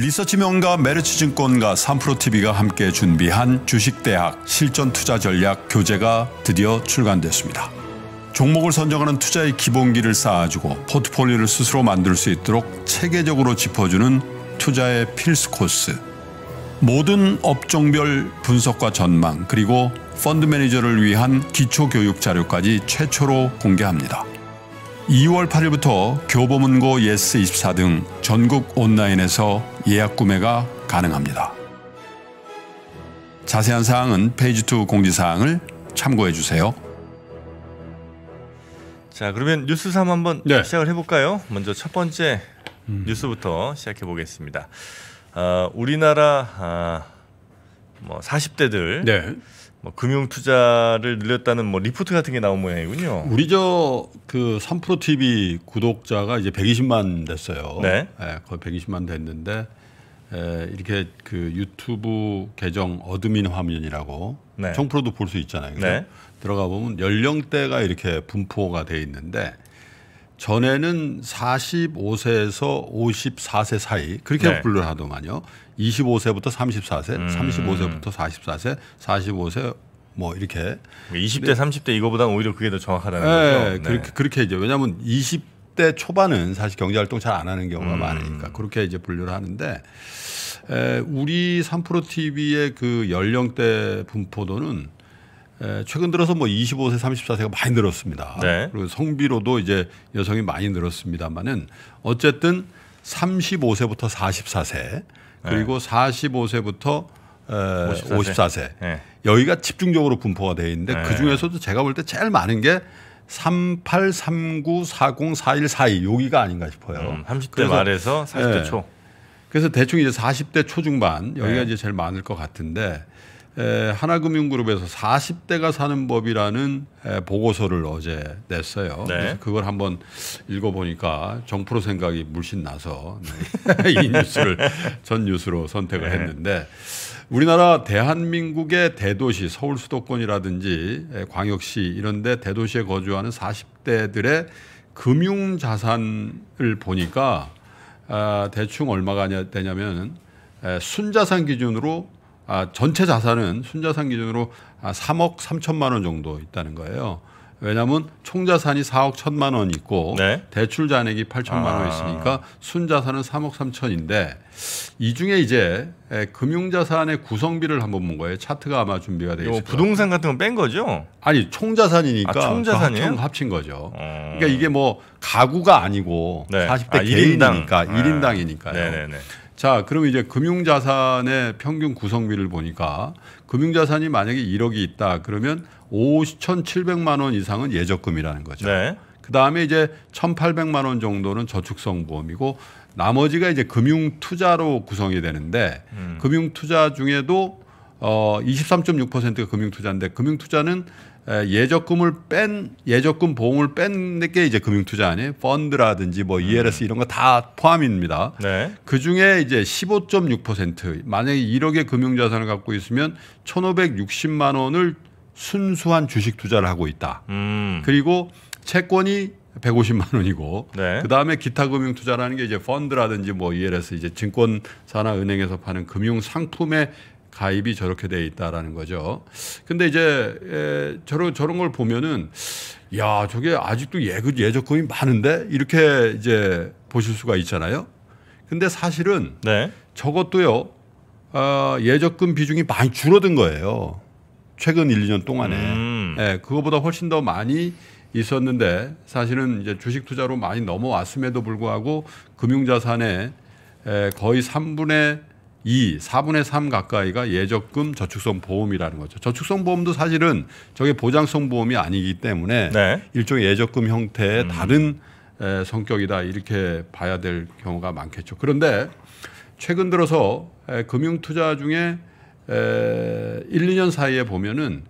리서치 명가 메르츠 증권과 3프로TV가 함께 준비한 주식대학 실전 투자 전략 교재가 드디어 출간됐습니다. 종목을 선정하는 투자의 기본기를 쌓아주고 포트폴리오를 스스로 만들 수 있도록 체계적으로 짚어주는 투자의 필수 코스. 모든 업종별 분석과 전망 그리고 펀드 매니저를 위한 기초 교육 자료까지 최초로 공개합니다. 2월 8일부터 교보문고 예스24 등 전국 온라인에서 예약 구매가 가능합니다. 자세한 사항은 페이지 2 공지사항을 참고해 주세요. 자 그러면 뉴스 3 한번 네. 시작을 해볼까요? 먼저 첫 번째 뉴스부터 시작해 보겠습니다. 어, 우리나라 아, 뭐 40대들 네. 뭐 금융 투자를 늘렸다는 뭐 리포트 같은 게 나온 모양이군요. 우리 저그 3프로 TV 구독자가 이제 120만 됐어요. 네. 예, 거의 120만 됐는데 에, 이렇게 그 유튜브 계정 admin 화면이라고 네. 정프로도 볼 수 있잖아요. 그죠? 네. 들어가 보면 연령대가 이렇게 분포가 돼 있는데 전에는 45세에서 54세 사이 그렇게 네. 분류를 하더만요. 25세부터 34세, 음. 35세부터 44세, 45세 뭐 이렇게 20대, 30대 이거보다는 오히려 그게 더 정확하다는 네, 거죠. 그렇게 그렇게 이제 왜냐하면 20 대 초반은 사실 경제 활동 잘 안 하는 경우가 음. 많으니까 그렇게 이제 분류를 하는데 에, 우리 3프로 TV의 그 연령대 분포도는 에, 최근 들어서 뭐 25세, 34세가 많이 늘었습니다. 네. 그리고 성비로도 이제 여성이 많이 늘었습니다만은 어쨌든 35세부터 44세 그리고 45세부터 에, 54세. 54세 네. 여기가 집중적으로 분포가 되어 있는데 네. 그 중에서도 제가 볼 때 제일 많은 게 38, 39, 40, 41, 42 여기가 아닌가 싶어요. 음, 30대 그래서- 말에서 40대 네. 초. 그래서 대충 이제 40대 초중반 여기가 네. 이제 제일 많을 것 같은데 에, 하나금융그룹에서 40대가 사는 법이라는 에, 보고서를 어제 냈어요. 네. 그걸 한번 읽어보니까 정프로 생각이 물씬 나서 네. 이 뉴스를 전 뉴스로 선택을 네. 했는데 우리나라 대한민국의 대도시 서울 수도권이라든지 에, 광역시 이런데 대도시에 거주하는 40대들의 금융 자산을 보니까 아, 대충 얼마가 냐- 되냐면 에, 순자산 기준으로 아, 전체 자산은 순자산 기준으로 아, 3억 3천만 원 정도 있다는 거예요. 왜냐하면 총자산이 4억 1천만 원 있고 네. 대출 잔액이 8천만 원 아. 있으니까 순자산은 3억 3천인데 이 중에 이제 에, 금융자산의 구성비를 한번 본 거예요. 차트가 아마 준비가 있을 거예요. 부동산 같은 건 뺀 거죠? 아니 총자산이니까 아, 총자산이에요? 그 합- 합친 거죠. 어. 그러니까 이게 뭐 가구가 아니고 네. 40대 아, 일인당. 개인이니까 네. 1인당이니까요. 네네네. 자, 그럼 이제 금융자산의 평균 구성비를 보니까 금융자산이 만약에 1억이 있다 그러면 5,700만 원 이상은 예적금이라는 거죠. 네. 그 다음에 이제 1,800만 원 정도는 저축성 보험이고 나머지가 이제 금융 투자로 구성이 되는데 음. 금융 투자 중에도 어 23.6%가 금융 투자인데 금융 투자는 에, 예적금을 뺀 예적금 보험을 뺀 게 이제 금융 투자 아니에요? 펀드라든지 뭐 ELS 이런 거 다 포함입니다. 네. 그 중에 이제 15.6% 만약에 1억의 금융자산을 갖고 있으면 1,560만 원을 순수한 주식 투자를 하고 있다. 음. 그리고 채권이 150만 원이고 네. 그다음에 기타 금융 투자라는 게 이제 펀드라든지 뭐 ELS 이제 증권사나 은행에서 파는 금융 상품에 가입이 저렇게 돼 있다라는 거죠. 근데 이제 에, 저런 저런 걸 보면은 야, 저게 아직도 예, 예적금이 많은데 이렇게 이제 보실 수가 있잖아요. 근데 사실은 네. 저것도요. 어, 예적금 비중이 많이 줄어든 거예요. 최근 1, 2년 동안에. 음. 예, 그거보다 훨씬 더 많이 있었는데 사실은 이제 주식 투자로 많이 넘어왔음에도 불구하고 금융자산의 에, 거의 3분의 2, 4분의 3 가까이가 예적금 저축성 보험이라는 거죠. 저축성 보험도 사실은 저게 보장성 보험이 아니기 때문에 네. 일종의 예적금 형태의 다른 에, 성격이다 이렇게 봐야 될 경우가 많겠죠. 그런데 최근 들어서 에, 금융 투자 중에 에, 1, 2년 사이에 보면은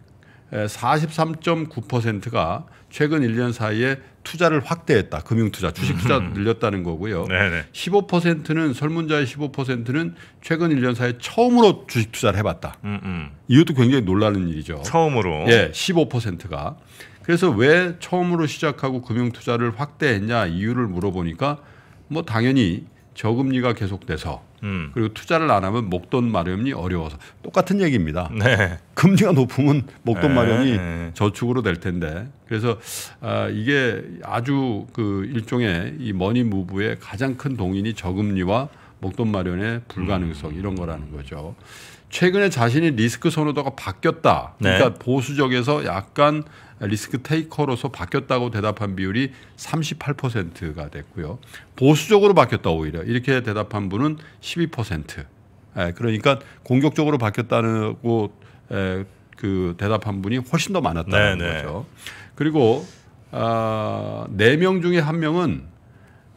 43.9%가 최근 1년 사이에 투자를 확대했다. 금융 투자, 주식 투자 늘렸다는 거고요. 네네. 15%는 설문자의 15%는 최근 1년 사이에 처음으로 주식 투자를 해봤다. 음, 음. 이것도 굉장히 놀라는 일이죠. 처음으로. 예, 15%가. 그래서 왜 처음으로 시작하고 금융 투자를 확대했냐 이유를 물어보니까 뭐 당연히 저금리가 계속돼서 음. 그리고 투자를 안 하면 목돈 마련이 어려워서 똑같은 얘기입니다. 네. 금리가 높으면 목돈 네. 마련이 네. 저축으로 될 텐데 그래서 아, 이게 아주 그 일종의 이 머니 무브의 가장 큰 동인이 저금리와 목돈 마련의 불가능성 이런 거라는 거죠. 최근에 자신이 리스크 선호도가 바뀌었다. 그러니까 네. 보수적에서 약간 리스크 테이커로서 바뀌었다고 대답한 비율이 38%가 됐고요. 보수적으로 바뀌었다 오히려 이렇게 대답한 분은 12%. 예, 그러니까 공격적으로 바뀌었다고 에, 그 대답한 분이 훨씬 더 많았다는 네, 네. 거죠. 그리고 아, 네명 중에 한 명은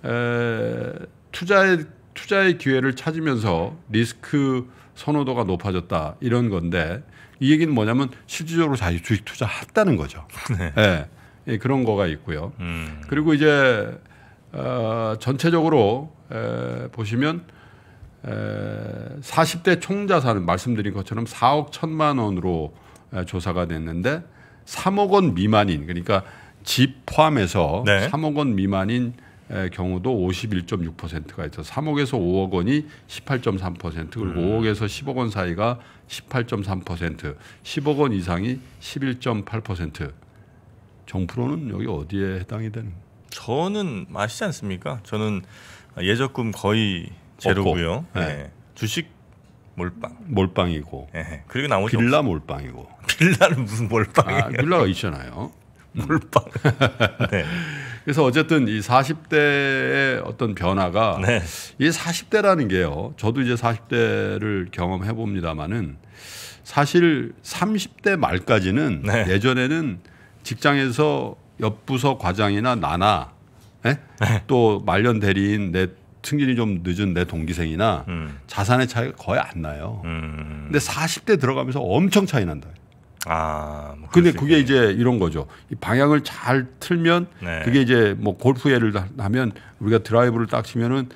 에, 투자의 투자의 기회를 찾으면서 리스크 선호도가 높아졌다 이런 건데 이 얘기는 뭐냐면 실질적으로 자기 주식 투자했다는 거죠. 예, 예, 그런 거가 있고요. 음. 그리고 이제 어, 전체적으로 에, 보시면 에, 40대 총 자산은 말씀드린 것처럼 4억 1천만 원으로 에, 조사가 됐는데 3억 원 미만인 그러니까 집 포함해서 네. 3억 원 미만인 에, 경우도 51.6%가 있어 3억에서 5억 원이 18.3% 그리고 5억에서 10억 원 사이가 18.3% 10억 원 이상이 11.8% 정프로는 여기 어디에 해당이 되는? 저는 아시지 않습니까? 저는 예적금 거의 제로고요. 네. 네. 주식 몰빵. 몰빵이고 예. 그리고 나머지 빌라 몰빵이고. 없- 빌라는 무슨 몰빵이에요? 아, 빌라가 있잖아요. 몰빵. 네. 그래서 어쨌든 이 40대의 어떤 변화가 네. 이 40대라는 게요. 저도 이제 40대를 경험해 봅니다만은 사실 30대 말까지는 네. 예전에는 직장에서 옆부서 과장이나 나나 예? 네. 또 말년 대리인 내 승진이 좀 늦은 내 동기생이나 음. 자산의 차이가 거의 안 나요. 음. 근데 40대 들어가면서 엄청 차이 난다. 아. 뭐 근데 그게 이제 이런 거죠. 이 방향을 잘 틀면 네. 그게 이제 뭐 골프 예를 하면 우리가 드라이브를 딱 치면은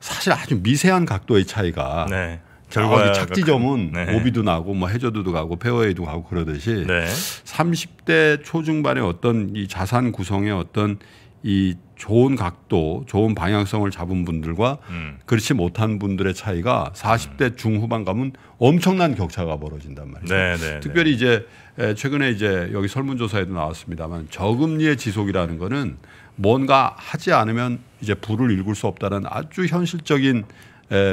사실 아주 미세한 각도의 차이가 네. 결과 착지점은 큰- 네. 오비도 나고 뭐 해저드도 가고 페어웨이도 가고 그러듯이 네. 30대 초중반의 어떤 이 자산 구성의 어떤 이 좋은 각도, 좋은 방향성을 잡은 분들과 음. 그렇지 못한 분들의 차이가 40대 중후반 가면 엄청난 격차가 벌어진단 말이죠. 네, 네. 특별히 이제 에, 최근에 이제 여기 설문조사에도 나왔습니다만 저금리의 지속이라는 거는 뭔가 하지 않으면 이제 불을 일굴 수 없다는 아주 현실적인 에,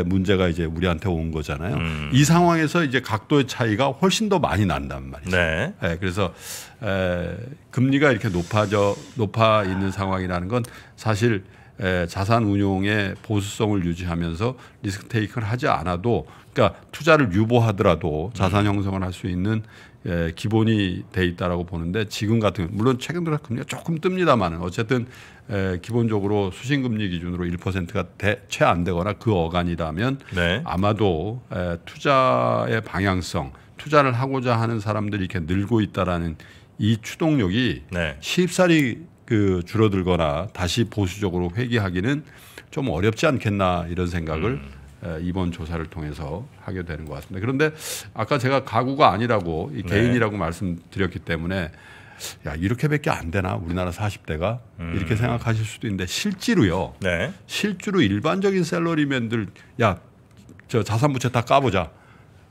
문제가 이제 우리한테 온 거잖아요. 음. 이 상황에서 이제 각도의 차이가 훨씬 더 많이 난단 말이죠. 네. 예, 그래서 에, 금리가 이렇게 높아져 높아 있는 상황이라는 건 사실 에, 자산 운용의 보수성을 유지하면서 리스크 테이크를 하지 않아도 그러니까 투자를 유보하더라도 자산 형성을 할 수 있는 에, 기본이 돼 있다라고 보는데 지금 같은 물론 최근 들어 금리가 조금 뜹니다만은 어쨌든 에, 기본적으로 수신금리 기준으로 1%가 채 안 되거나 그 어간이라면 네. 아마도 에, 투자의 방향성, 투자를 하고자 하는 사람들이 이렇게 늘고 있다라는 이 추동력이 네. 쉽사리 그 줄어들거나 다시 보수적으로 회귀하기는 좀 어렵지 않겠나 이런 생각을 에, 이번 조사를 통해서 하게 되는 것 같습니다. 그런데 아까 제가 가구가 아니라고 이 네. 개인이라고 말씀드렸기 때문에 야 이렇게밖에 안 되나 우리나라 40대가 이렇게 생각하실 수도 있는데 실제로요. 네. 실제로 일반적인 샐러리맨들 야 저 자산부채 다 까보자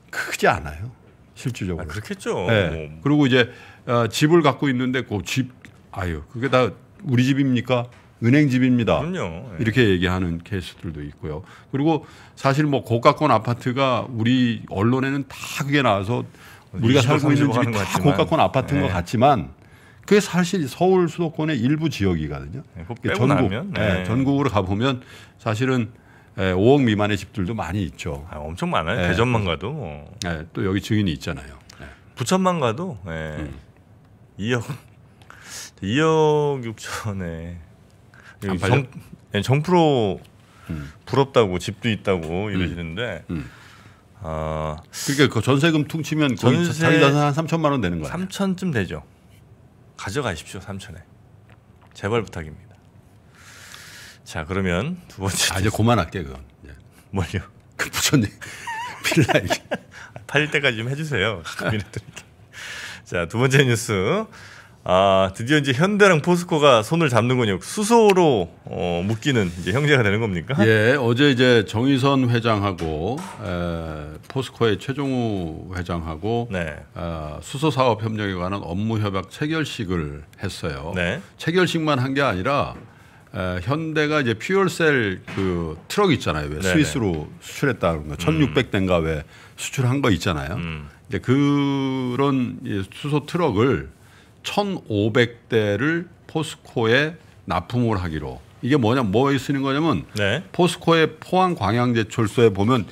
크지 않아요 실질적으로. 아, 그렇겠죠. 네. 뭐, 그리고 이제 어, 집을 갖고 있는데 그 집 아유 그게 다 우리 집입니까? 은행 집입니다. 그럼요. 예. 이렇게 얘기하는 케이스들도 있고요. 그리고 사실 뭐 고가권 아파트가 우리 언론에는 다 그게 나와서 우리가 20억, 살고 있는 30억 집이 것 다. 고가권 아파트인 것 네. 같지만 그게 사실 서울 수도권의 일부 지역이거든요. 빼고 나면, 예, 네. 전국으로 가보면 사실은 예, 5억 미만의 집들도 많이 있죠. 아, 엄청 많아요. 네. 대전만 가도 뭐. 예, 또 여기 증인이 있잖아요. 예. 부천만 가도 예. 음. 2억 2억 6천에 안 팔려? 정, 예, 정프로 음. 부럽다고 집도 있다고 이러시는데 음. 아 그러니까 그 전세금 퉁치면 거의 전세- 자기 자산 한 3천만 원 되는 거예요. 3천쯤 되죠. 가져가십시오 3천에 제발 부탁입니다. 자 그러면 두 번째 아 이제 그만할게 그건. 예. 뭘요? 그 부처님 빌라 얘기. 팔릴 때까지 좀 해주세요. 고민해드릴게. 자두 번째 뉴스 아 드디어 이제 현대랑 포스코가 손을 잡는군요. 수소로 어, 묶이는 이제 형제가 되는 겁니까? 예, 어제 이제 정의선 회장하고 에, 포스코의 최종우 회장하고 네. 어, 수소 사업 협력에 관한 업무 협약 체결식을 했어요. 네. 체결식만 한 게 아니라 에, 현대가 이제 퓨얼셀 그 트럭 있잖아요. 왜 네네. 스위스로 수출했다는 거. 1,600대인가 왜 수출한 거 있잖아요. 음. 이제 그런 이 수소 트럭을 1,500대를 포스코에 납품을 하기로. 이게 뭐냐, 뭐에 쓰는 거냐면 네. 포스코의 포항 광양제철소에 보면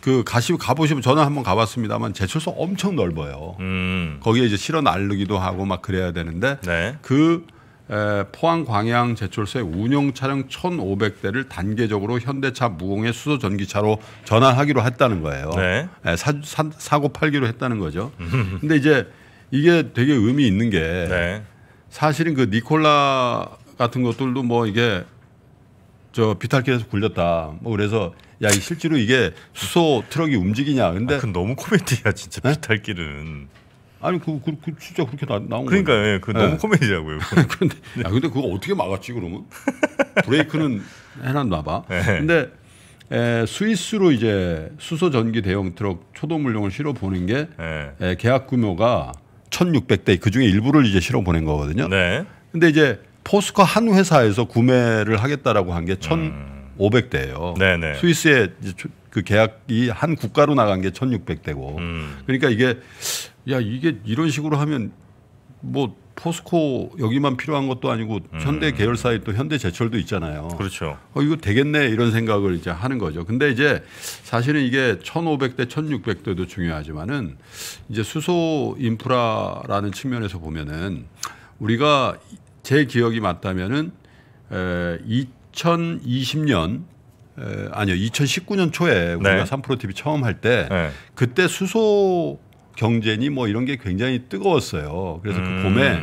그 가시 가보시면 저는 한번 가봤습니다만 제철소 엄청 넓어요. 음. 거기에 이제 실어 나르기도 하고 막 그래야 되는데 네. 그 에, 포항 광양 제철소의 운용 차량 1,500대를 단계적으로 현대차 무공해 수소 전기차로 전환하기로 했다는 거예요. 네. 에, 사, 사, 사고 팔기로 했다는 거죠. 근데 이제 이게 되게 의미 있는 게 네. 사실은 그 니콜라 같은 것들도 뭐 이게 저 비탈길에서 굴렸다. 뭐 그래서 야, 이 실제로 이게 수소 트럭이 움직이냐. 근데 아, 그건 너무 코미디야 진짜 네? 비탈길은. 아니 그, 그, 그 진짜 그렇게 나, 나온 그러니까 거예요. 예, 그 너무 네. 코미디라고요. 근데 야, 근데 그거 어떻게 막았지 그러면? 브레이크는 해놨나 봐. 네. 근데 에, 스위스로 이제 수소 전기 대형 트럭 초도 물량을 실어 보낸 게 네. 에, 계약 규모가 1,600대 그 중에 일부를 이제 실어 보낸 거거든요. 네. 근데 이제 포스코 한 회사에서 구매를 하겠다라고 한 게 1,500대예요. 음. 네네. 스위스의 그 계약이 한 국가로 나간 게 1,600대고. 음. 그러니까 이게 야 이게 이런 식으로 하면 뭐 포스코 여기만 필요한 것도 아니고 현대 계열사에 또 현대 제철도 있잖아요. 그렇죠. 어 이거 되겠네 이런 생각을 이제 하는 거죠. 근데 이제 사실은 이게 1,500대, 1,600대도 중요하지만은 이제 수소 인프라라는 측면에서 보면은 우리가 제 기억이 맞다면은 에 2020년 에, 아니요 2019년 초에 우리가 네. 3프로 TV 처음 할때 네. 그때 수소 경제니 뭐 이런 게 굉장히 뜨거웠어요. 그래서 음. 그 봄에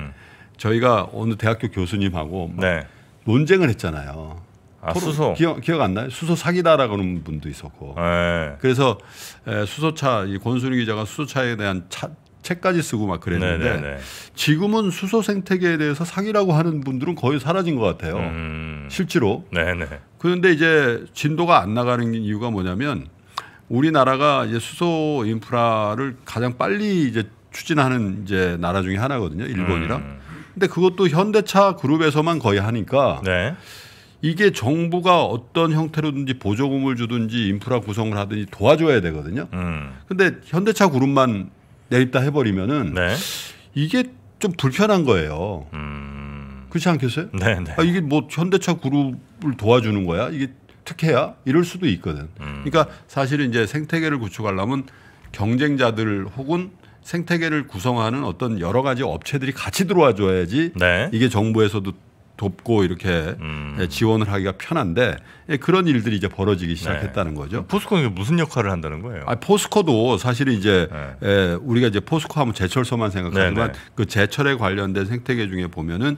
저희가 어느 대학교 교수님하고 막 네. 논쟁을 했잖아요. 아 수소. 기억, 기억 안 나요? 수소 사기다라고 하는 분도 있었고. 네. 그래서 에, 수소차 이 권순희 기자가 수소차에 대한 차, 책까지 쓰고 막 그랬는데 네네네. 지금은 수소 생태계에 대해서 사기라고 하는 분들은 거의 사라진 것 같아요. 음. 실제로. 네네. 그런데 이제 진도가 안 나가는 이유가 뭐냐면 우리나라가 이제 수소 인프라를 가장 빨리 이제 추진하는 이제 나라 중에 하나거든요. 일본이랑. 음. 근데 그것도 현대차 그룹에서만 거의 하니까 네. 이게 정부가 어떤 형태로든지 보조금을 주든지 인프라 구성을 하든지 도와줘야 되거든요. 음. 근데 현대차 그룹만 내립다 해버리면은 네. 이게 좀 불편한 거예요. 음. 그렇지 않겠어요? 네 네. 아, 이게 뭐 현대차 그룹을 도와주는 거야? 이게 특혜야? 이럴 수도 있거든. 음. 그러니까 사실은 이제 생태계를 구축하려면 경쟁자들 혹은 생태계를 구성하는 어떤 여러 가지 업체들이 같이 들어와 줘야지 네. 이게 정부에서도 돕고 이렇게 음. 예, 지원을 하기가 편한데 예, 그런 일들이 이제 벌어지기 시작했다는 거죠. 포스코는 무슨 역할을 한다는 거예요? 아, 포스코도 사실은 이제 네. 에, 우리가 이제 포스코 하면 제철소만 생각하지만 네, 네. 그 제철에 관련된 생태계 중에 보면은 에,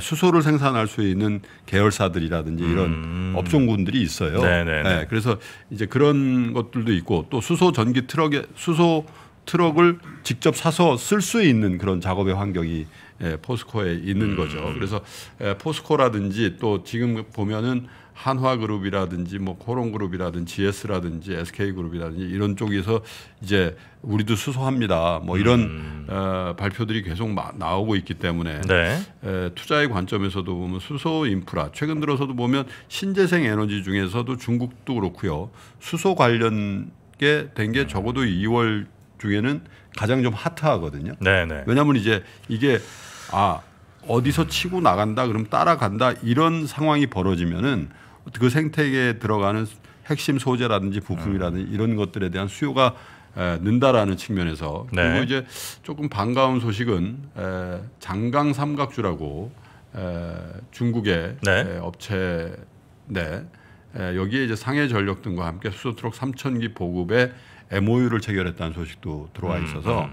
수소를 생산할 수 있는 계열사들이라든지 이런 음. 업종군들이 있어요. 네, 네, 네. 예, 그래서 이제 그런 것들도 있고 또 수소 전기 트럭에 수소 트럭을 직접 사서 쓸 수 있는 그런 작업의 환경이 예, 포스코에 있는 음. 거죠. 그래서 예, 포스코라든지 또 지금 보면은 한화그룹이라든지 뭐 코롱그룹이라든지 GS라든지 SK그룹이라든지 이런 쪽에서 이제 우리도 수소합니다. 뭐 이런 어, 발표들이 계속 마- 나오고 있기 때문에 음. 네. 에, 투자의 관점에서도 보면 수소 인프라 최근 들어서도 보면 신재생 에너지 중에서도 중국도 그렇고요. 수소 관련 게 된게 적어도 2월 중에는 가장 좀 핫하거든요. 네네. 왜냐하면 이제 이게 아 어디서 치고 나간다 그럼 따라간다 이런 상황이 벌어지면은 그 생태계에 들어가는 핵심 소재라든지 부품이라든지 이런 것들에 대한 수요가 에, 는다라는 측면에서 네. 그리고 이제 조금 반가운 소식은 에, 장강 삼각주라고 에, 중국의 네. 에, 업체인데 에, 여기에 이제 상해 전력 등과 함께 수소 트럭 3,000기 보급에 MOU를 체결했다는 소식도 들어와 음, 있어서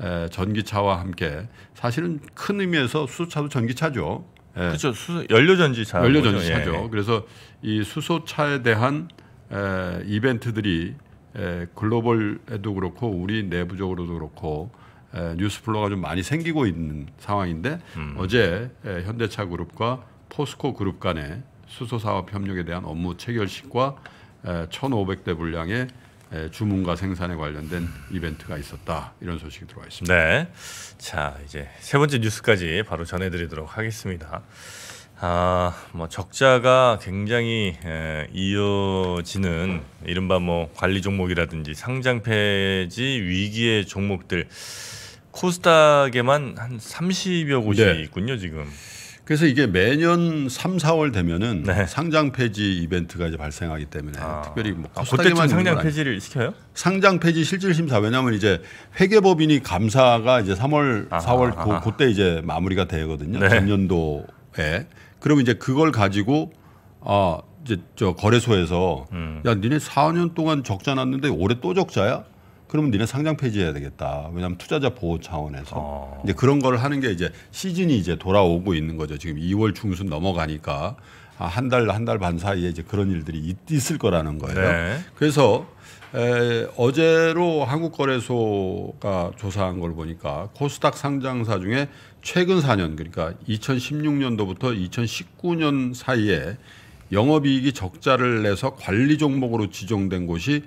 에, 전기차와 함께 사실은 큰 의미에서 수소차도 전기차죠. 에, 그렇죠. 수소 연료 전지차. 연료 거죠. 전지차죠. 예. 그래서 이 수소차에 대한 에, 이벤트들이 에, 글로벌에도 그렇고 우리 내부적으로도 그렇고 에, 뉴스 플로가 좀 많이 생기고 있는 상황인데 음. 어제 에, 현대차 그룹과 포스코 그룹 간의 수소 사업 협력에 대한 업무 체결식과 에, 1,500대 분량의 에, 주문과 생산에 관련된 이벤트가 있었다 이런 소식이 들어와 있습니다. 네. 자, 이제 세 번째 뉴스까지 바로 전해드리도록 하겠습니다. 아, 뭐 적자가 굉장히 에, 이어지는 이른바 뭐 관리 종목이라든지 상장 폐지 위기의 종목들 코스닥에만 한 30여 곳이 네. 있군요, 지금. 그래서 이게 매년 3, 4월 되면은 네. 상장 폐지 이벤트가 이제 발생하기 때문에 아. 특별히 뭐 아, 그때쯤 상장 폐지를 시켜요? 상장 폐지 실질 심사 왜냐하면 이제 회계법인이 감사가 이제 3월 아하, 4월 아하. 그, 그때 이제 마무리가 되거든요. 네. 전년도에 그러면 이제 그걸 가지고 아 이제 저 거래소에서 음. 야 니네 4년 동안 적자 났는데 올해 또 적자야? 그러면 니네 상장 폐지해야 되겠다. 왜냐하면 투자자 보호 차원에서 어. 이제 그런 걸 하는 게 이제 시즌이 이제 돌아오고 있는 거죠. 지금 2월 중순 넘어가니까 아, 한달 한 달 반 사이에 이제 그런 일들이 있, 있을 거라는 거예요. 네. 그래서 에, 어제로 한국거래소가 조사한 걸 보니까 코스닥 상장사 중에 최근 4년 그러니까 2016년도부터 2019년 사이에 영업이익이 적자를 내서 관리 종목으로 지정된 곳이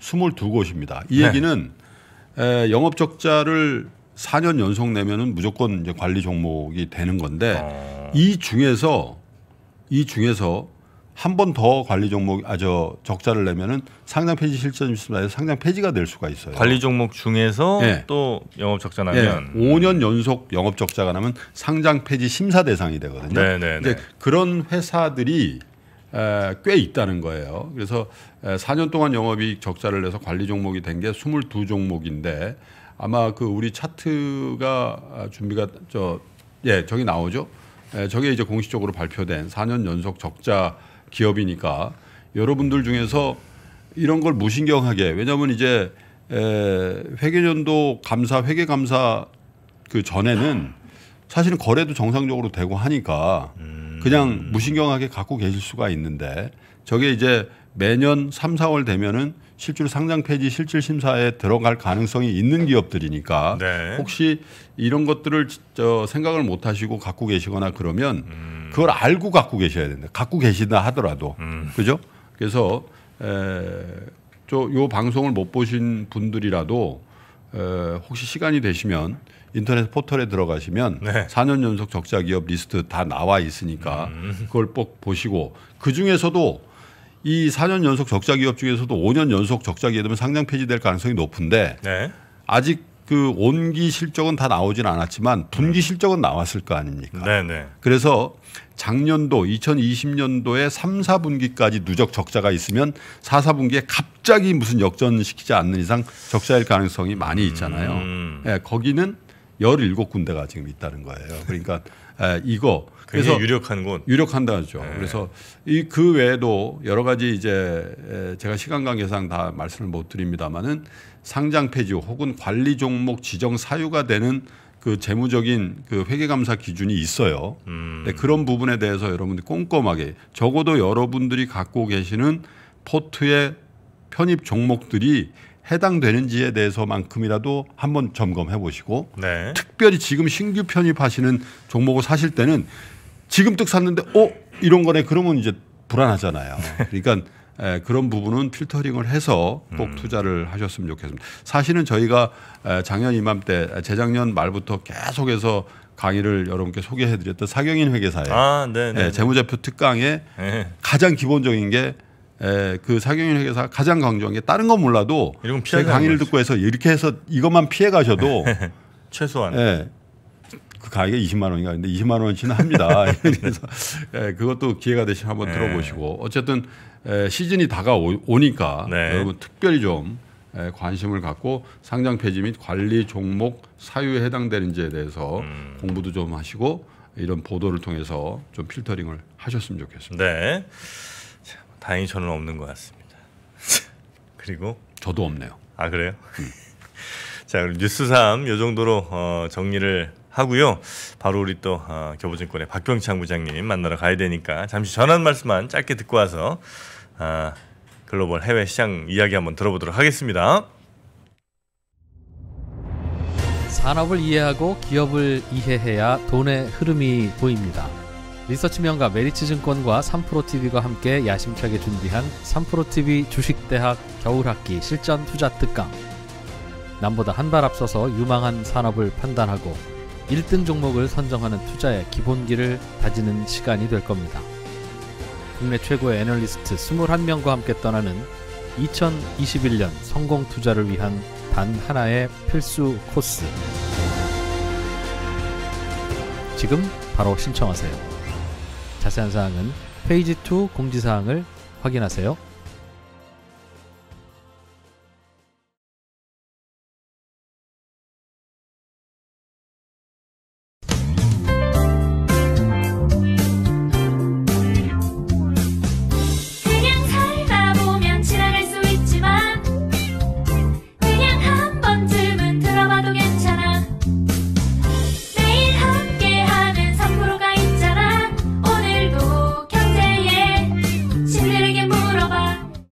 22곳입니다. 이 네. 얘기는 에, 영업 적자를 4년 연속 내면은 무조건 이제 관리 종목이 되는 건데 어. 이 중에서 이 중에서 한 번 더 관리 종목 아 저 적자를 내면은 상장 폐지 실전 있습니다. 상장 폐지가 될 수가 있어요. 관리 종목 중에서 예. 또 영업 적자 예, 나면 5년 연속 영업 적자가 나면 상장 폐지 심사 대상이 되거든요. 네, 네, 이제 네. 그런 회사들이 에, 꽤 있다는 거예요. 그래서 에, 4년 동안 영업이익 적자를 내서 관리 종목이 된 게 22종목인데 아마 그 우리 차트가 아, 준비가 저 예, 저기 나오죠. 에, 저게 이제 공식적으로 발표된 4년 연속 적자 기업이니까 여러분들 중에서 이런 걸 무신경하게 왜냐하면 이제 에, 회계연도 감사 회계 감사 그 전에는 사실은 거래도 정상적으로 되고 하니까 그냥 무신경하게 갖고 계실 수가 있는데 저게 이제 매년 3, 4월 되면은 실제로 상장 폐지 실질 심사에 들어갈 가능성이 있는 기업들이니까 네. 혹시 이런 것들을 저 생각을 못 하시고 갖고 계시거나 그러면 그걸 알고 갖고 계셔야 된다. 갖고 계시다 하더라도 그죠? 그래서 에저요 방송을 못 보신 분들이라도 에, 혹시 시간이 되시면 인터넷 포털에 들어가시면 네. 4년 연속 적자 기업 리스트 다 나와 있으니까 그걸 꼭 보시고 그 중에서도 이 4년 연속 적자 기업 중에서도 5년 연속 적자 기업이면 상장 폐지될 가능성이 높은데 네. 아직 그 온기 실적은 다 나오진 않았지만 분기 실적은 나왔을 거 아닙니까? 네, 네. 그래서 작년도 2020년도에 3, 4분기까지 누적 적자가 있으면 4, 4분기에 갑자기 무슨 역전시키지 않는 이상 적자일 가능성이 많이 있잖아요. 음. 예, 거기는 17군데가 지금 있다는 거예요. 그러니까 예, 이거 그래서 유력한 곳. 유력한다죠. 네. 그래서 이 그 외에도 여러 가지 이제 에, 제가 시간 관계상 다 말씀을 못 드립니다만은 상장 폐지 혹은 관리 종목 지정 사유가 되는 그 재무적인 그 회계감사 기준이 있어요. 음. 네, 그런 부분에 대해서 여러분들이 꼼꼼하게 적어도 여러분들이 갖고 계시는 포트의 편입 종목들이 해당되는지에 대해서만큼이라도 한번 점검해 보시고 네. 특별히 지금 신규 편입하시는 종목을 사실 때는 지금 뜩 샀는데 어 이런 거네 그러면 이제 불안하잖아요. 그러니까 에, 그런 부분은 필터링을 해서 꼭 음. 투자를 하셨으면 좋겠습니다. 사실은 저희가 에, 작년 이맘때 에, 재작년 말부터 계속해서 강의를 여러분께 소개해드렸던 사경인 회계사의 아, 네, 네. 에, 재무제표 특강에 네. 가장 기본적인 게 에, 그 사경인 회계사가 가장 강조한 게 다른 건 몰라도 제 강의를. 듣고 해서 이렇게 해서 이것만 피해 가셔도 최소한. 예. 그 가격이 20만 원인가 근데 20만 원치는 합니다. 그래서 예, 그것도 기회가 되시면 한번 네. 들어보시고 어쨌든 에, 시즌이 다가오니까 네. 여러분 특별히 좀 에, 관심을 갖고 상장 폐지 및 관리 종목 사유에 해당되는지에 대해서 음. 공부도 좀 하시고 이런 보도를 통해서 좀 필터링을 하셨으면 좋겠습니다. 네. 자, 다행히 저는 없는 것 같습니다. 그리고 저도 없네요. 아 그래요? 자 그럼 뉴스 3요 정도로 어, 정리를 하고요. 바로 우리 또 어, 교보증권의 박병창 부장님 만나러 가야 되니까 잠시 전한 말씀만 짧게 듣고 와서 아, 글로벌 해외 시장 이야기 한번 들어보도록 하겠습니다. 산업을 이해하고 기업을 이해해야 돈의 흐름이 보입니다. 리서치 명가 메리츠증권과 3프로TV가 함께 야심차게 준비한 3프로TV 주식대학 겨울학기 실전 투자 특강. 남보다 한 발 앞서서 유망한 산업을 판단하고 1등 종목을 선정하는 투자의 기본기를 다지는 시간이 될 겁니다. 국내 최고의 애널리스트 21명과 함께 떠나는 2021년 성공 투자를 위한 단 하나의 필수 코스. 지금 바로 신청하세요. 자세한 사항은 페이지 2 공지사항을 확인하세요.